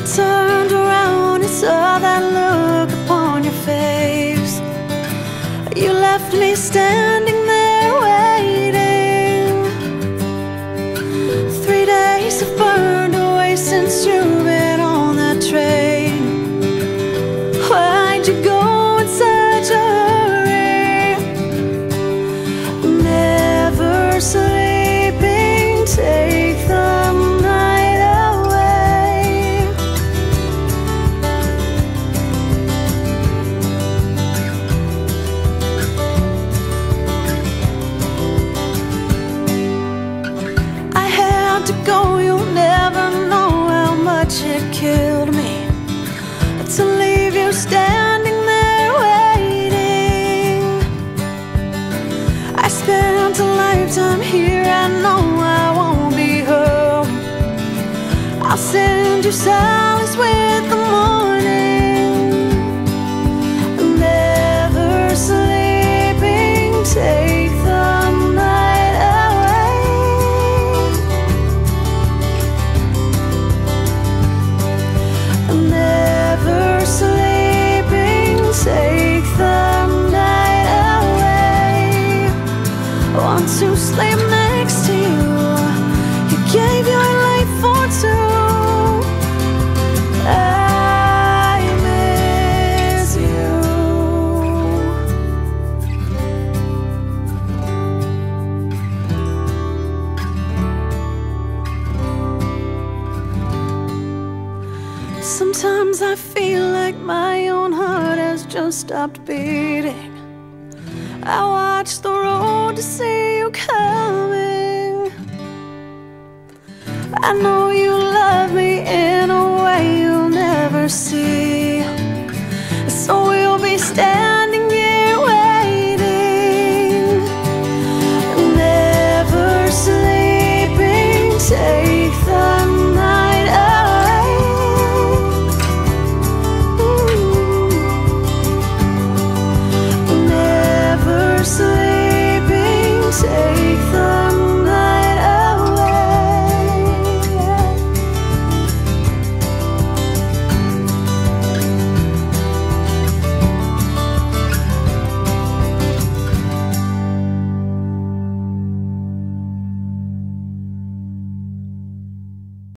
turned around and saw that look upon your face. You left me standing there a lifetime here, I know I won't be home. I'll send you solace with to sleep next to you. You gave your life for two. I miss you. Sometimes I feel like my own heart has just stopped beating. I watch the road to see you coming. I know you love me in a way you'll never see. So we'll be standing here waiting. Never sleeping, take the